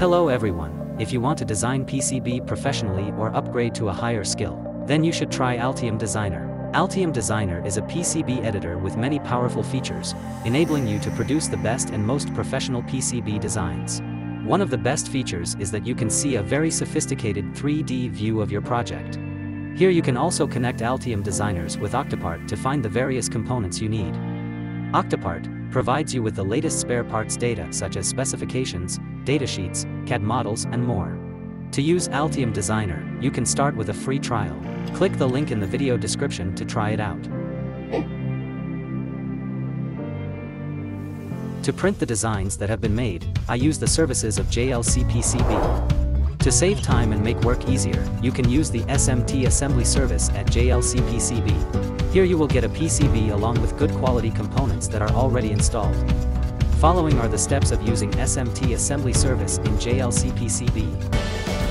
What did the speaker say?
Hello everyone, if you want to design PCB professionally or upgrade to a higher skill, then you should try Altium Designer. Altium Designer is a PCB editor with many powerful features, enabling you to produce the best and most professional PCB designs. One of the best features is that you can see a very sophisticated 3D view of your project. Here you can also connect Altium Designers with Octopart to find the various components you need. Octopart provides you with the latest spare parts data such as specifications, datasheets, CAD models and more. To use Altium Designer, you can start with a free trial. Click the link in the video description to try it out. To print the designs that have been made, I use the services of JLCPCB. To save time and make work easier, you can use the SMT assembly service at JLC PCB. Here you will get a PCB along with good quality components that are already installed. Following are the steps of using SMT assembly service in JLC PCB.